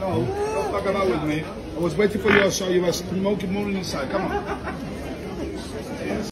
No, don't fuck about with me. I was waiting for you, I saw you was smoking morning inside. Come on.